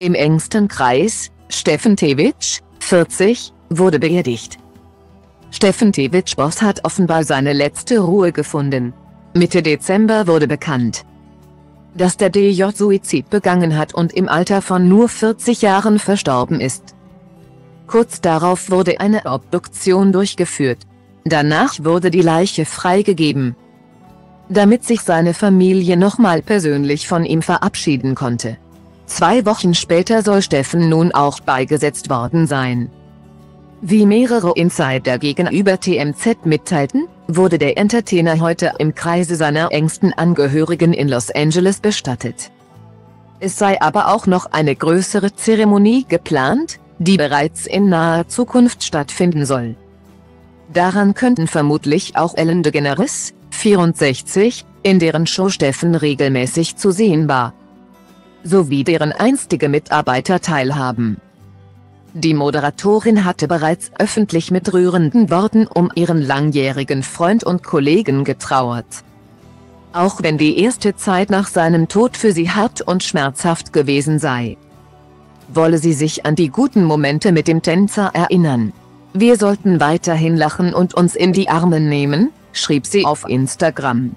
Im engsten Kreis, Steffen Tewitsch, 40, wurde beerdigt. Steffen Tewitsch-Boss hat offenbar seine letzte Ruhe gefunden. Mitte Dezember wurde bekannt, dass der DJ Suizid begangen hat und im Alter von nur 40 Jahren verstorben ist. Kurz darauf wurde eine Obduktion durchgeführt. Danach wurde die Leiche freigegeben, damit sich seine Familie nochmal persönlich von ihm verabschieden konnte. Zwei Wochen später soll Steffen nun auch beigesetzt worden sein. Wie mehrere Insider gegenüber TMZ mitteilten, wurde der Entertainer heute im Kreise seiner engsten Angehörigen in Los Angeles bestattet. Es sei aber auch noch eine größere Zeremonie geplant, die bereits in naher Zukunft stattfinden soll. Daran könnten vermutlich auch Ellen DeGeneres, 64, in deren Show Steffen regelmäßig zu sehen war, sowie deren einstige Mitarbeiter teilhaben. Die Moderatorin hatte bereits öffentlich mit rührenden Worten um ihren langjährigen Freund und Kollegen getrauert. Auch wenn die erste Zeit nach seinem Tod für sie hart und schmerzhaft gewesen sei, wolle sie sich an die guten Momente mit dem Tänzer erinnern. Wir sollten weiterhin lachen und uns in die Arme nehmen, schrieb sie auf Instagram.